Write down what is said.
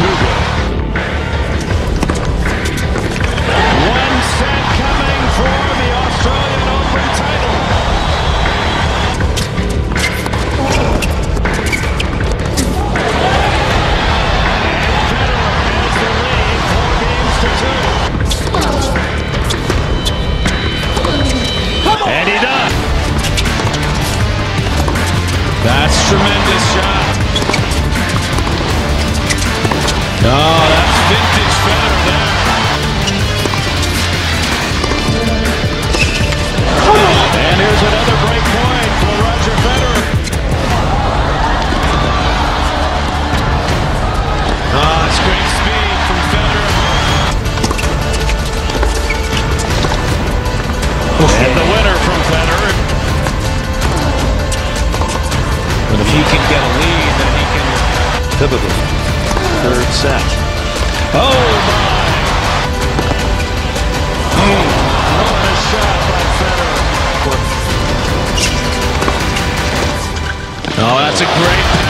too good. One set coming for the Australian Open title. And he does. That's tremendous shot. And here's another break wide for Roger Federer. Ah, great speed from Federer. And the winner from Federer. And if he can get a lead, then he can Pivotal. Third set. Oh, my. Hmm. What a shot by Federer. Oh, that's a great